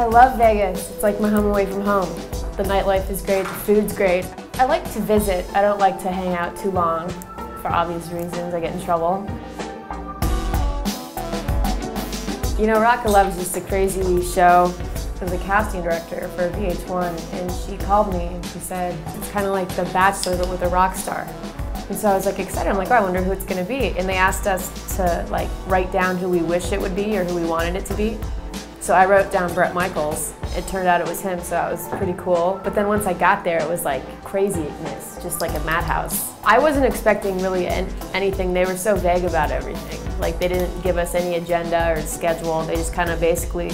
I love Vegas. It's like my home away from home. The nightlife is great, the food's great. I like to visit. I don't like to hang out too long for obvious reasons. I get in trouble. You know, Rock of Love is just a crazy show. I was a casting director for VH1 and she called me and she said, it's kind of like The Bachelor but with a rock star. And so I was like excited. I'm like, oh, I wonder who it's going to be. And they asked us to like write down who we wish it would be or who we wanted it to be. So I wrote down Bret Michaels. It turned out it was him, so that was pretty cool. But then once I got there, it was like craziness, just like a madhouse. I wasn't expecting really anything. They were so vague about everything. Like they didn't give us any agenda or schedule. They just kind of basically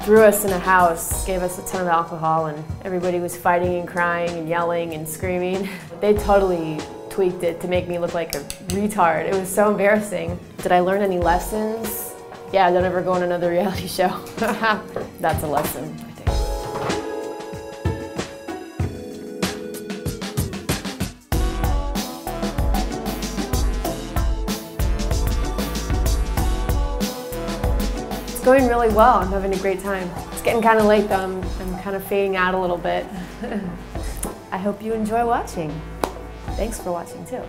threw us in a house, gave us a ton of alcohol, and everybody was fighting and crying and yelling and screaming. They totally tweaked it to make me look like a retard. It was so embarrassing. Did I learn any lessons? Yeah, don't ever go on another reality show. That's a lesson, I think. It's going really well. I'm having a great time. It's getting kind of late though. I'm, I'm kind of fading out a little bit. I hope you enjoy watching. Thanks for watching too.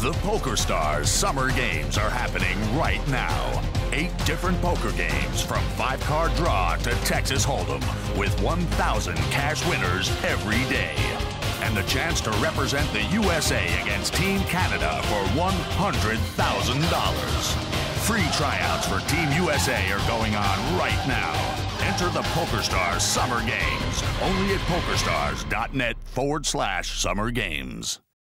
The Poker Stars Summer Games are happening right now. Eight different poker games from five card draw to Texas Hold'em with 1,000 cash winners every day. And the chance to represent the USA against Team Canada for $100,000. Free tryouts for Team USA are going on right now. Enter the PokerStars Summer Games only at PokerStars.net forward slash Summer Games.